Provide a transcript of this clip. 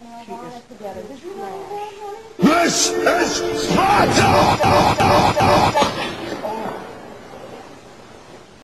She is trash. This is Sparta!